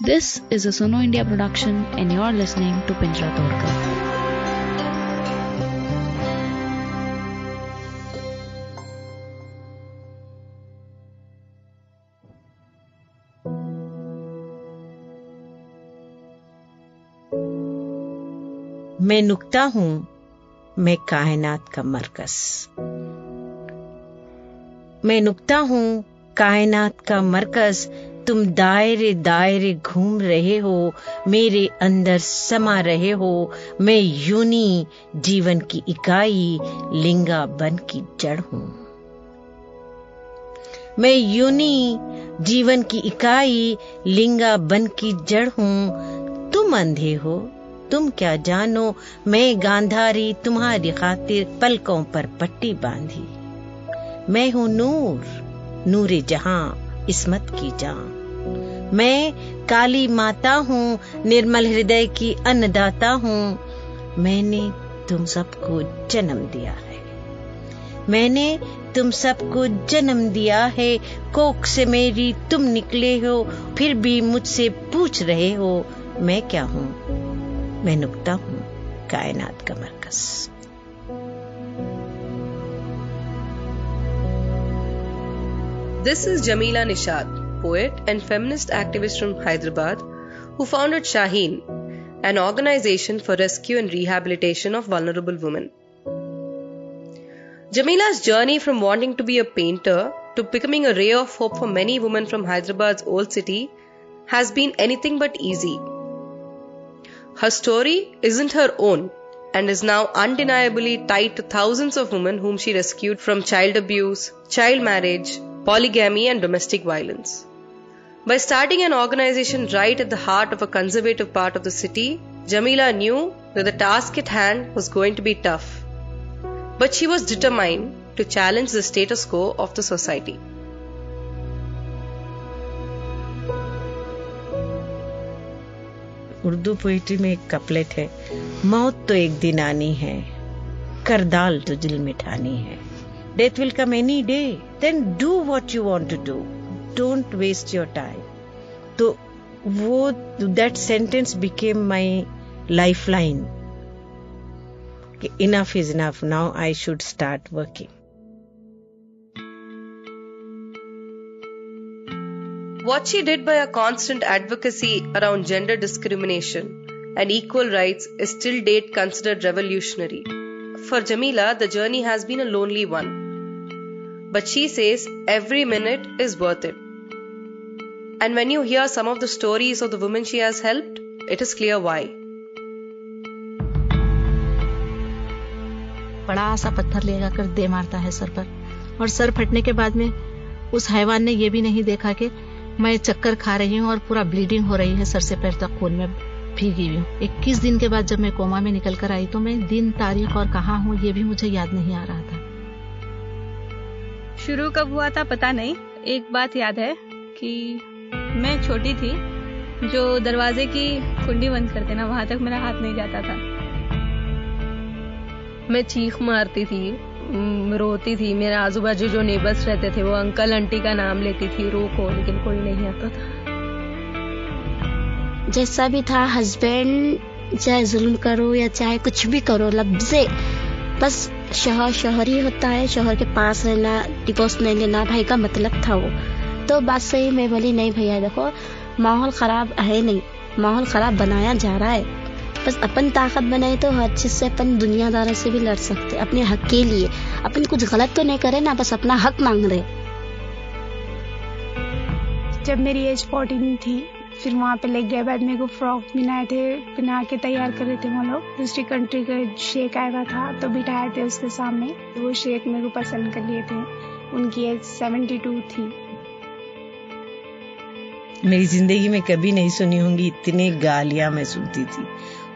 This is a Suno India production, and you're listening to Pinjra Todkar. मैं नुकता हूँ मैं कायनात का मरकज मैं नुकता हूँ कायनात का मरकज तुम दायरे दायरे घूम रहे हो, मेरे अंदर समा रहे हो। मैं यूनी जीवन की इकाई, लिंगा बन की जड़ हूँ। मैं यूनी जीवन की इकाई, लिंगा बन की जड़ हूँ। तुम अंधे हो, तुम क्या जानो? मैं गांधारी, तुम्हारी खातिर पलकों पर पट्टी बांधी। मैं हूँ नूर, नूरे जहाँ इसमत की जान मैं काली माता हूँ, निर्मल हृदय की अन्नदाता हूँ। मैंने तुम सबको जन्म दिया है। मैंने तुम सबको जन्म दिया है। कोक से मेरी तुम निकले हो, फिर भी मुझसे पूछ रहे हो, मैं क्या हूँ? मैं नुकता हूँ, कायनात का मरकज। This is Jamila Nishad, poet and feminist activist from Hyderabad, who founded Shaheen, an organization for rescue and rehabilitation of vulnerable women. Jamila's journey from wanting to be a painter to becoming a ray of hope for many women from Hyderabad's old city has been anything but easy. Her story isn't her own and is now undeniably tied to thousands of women whom she rescued from child abuse, child marriage, polygamy, and domestic violence. By starting an organization right at the heart of a conservative part of the city, Jamila knew that the task at hand was going to be tough. But she was determined to challenge the status quo of the society. Urdu poetry में एक couplet है मौत तो एक दिन आनी है करदाल तो दिल मिठानी है Death will come any day then do what you want to do don't waste your time तो वो that sentence became my lifeline enough is enough now I should start working What she did by her constant advocacy around gender discrimination and equal rights is still date considered revolutionary. For Jamila, the journey has been a lonely one. But she says every minute is worth it. And when you hear some of the stories of the women she has helped, it is clear why. बड़ा सा पत्थर ले जाकर दे मारता है sir पर और sir फटने के बाद में उस हैवान ने ये भी नहीं देखा कि मैं चक्कर खा रही हूँ और पूरा ब्लीडिंग हो रही है सर से पैर तक खून में भीगी हुई हूँ। इक्कीस दिन के बाद जब मैं कोमा में निकल कर आई तो मैं दिन तारीख और कहा हूँ ये भी मुझे याद नहीं आ रहा था। शुरू कब हुआ था पता नहीं। एक बात याद है कि मैं छोटी थी जो दरवाजे की कुंडी बंद कर देना वहाँ तक मेरा हाथ नहीं जाता था। मैं चीख मारती थी रोती थी। मेरे आजू बाजू जो नेबर्स रहते थे वो अंकल आंटी का नाम लेती थी रो को लेकिन कोई नहीं आता था। जैसा भी था हस्बैंड चाहे जुल्म करो या चाहे कुछ भी करो, लफ्जे। बस शहर शहर ही होता है, शहर के पास रहना डिवोर्स नहीं लेना, भाई का मतलब था वो। तो बात सही, मैं बोली, नहीं भैया, देखो, माहौल खराब है नहीं, माहौल खराब बनाया जा रहा है। बस अपन ताकत बनाए तो हर चीज़ से अपन दुनियादारों से भी लड़ सकते, अपने हक के लिए। अपन कुछ गलत तो नहीं करे ना, बस अपना हक मांग रहे। जब मेरी एज फोर्टीन थी फिर वहाँ पे लग गया बाद मेरे को फ्रॉक बनाए थे, बना के तैयार कर थे वो लोग। दूसरी कंट्री का शेक आया था तो बिठाए थे उसके सामने। तो वो शेक मेरे को पसंद कर लिए थे। उनकी एज सेवेंटी टू थी। मेरी ज़िंदगी में कभी नहीं सुनी होंगी इतनी गालियाँ मैं सुनती थी।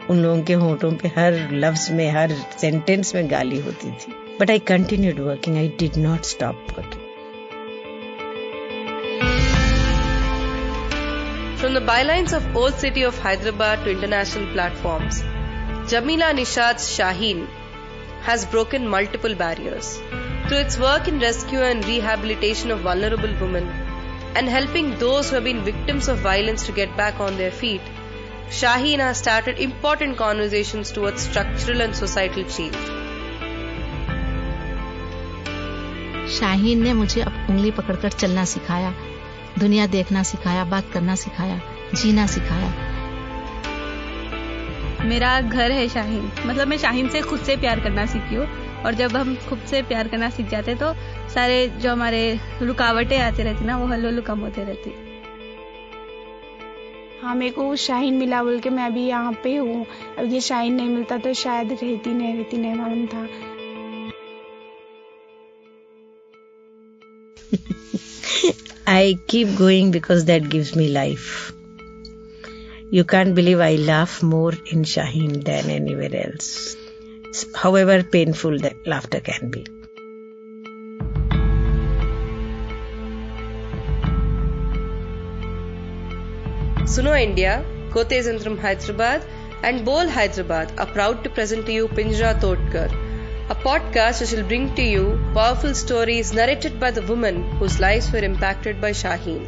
उन लोगों के होठों पे हर लफ्ज में, हर सेंटेंस में गाली होती थी। But I continued working I did not stop working the bylines of old city of Hyderabad to international platforms, Jamila Nishad's Shaheen has broken multiple barriers. Through its work in rescue and rehabilitation of vulnerable women, and helping those who have been victims of violence to get back on their feet, Shaheen has started important conversations towards structural and societal change. Shaheen ने मुझे अब उंगली पकड़कर चलना सिखाया दुनिया देखना सिखाया बात करना सिखाया जीना सिखाया। मेरा घर है शाहीन। मतलब मैं शाहीन से खुद से प्यार करना सीखी हूँ। और जब हम खुद से प्यार करना सीख जाते तो सारे जो हमारे रुकावटें आती रहती ना वो हल्लो कम होते रहती हाँ। मेरे को शाहीन मिला बोल के मैं अभी यहाँ पे हूँ। अब ये शाहीन नहीं मिलता तो शायद रहती नहीं रहती नहीं मालूम था। I keep going because that gives me life. You can't believe I laugh more in Shaheen than anywhere else, however painful that laughter can be. Suno India, Kote Zentrum Hyderabad, and Bol Hyderabad are proud to present to you Pinjra Todkar, a podcast which will bring to you powerful stories narrated by the women whose lives were impacted by Shaheen.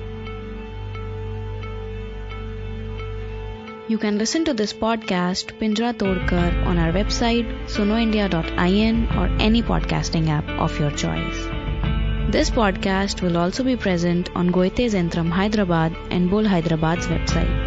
You can listen to this podcast, Pinjra Todkar, on our website, sunoindia.in or any podcasting app of your choice. This podcast will also be present on Goite Zentram Hyderabad and Bol Hyderabad's website.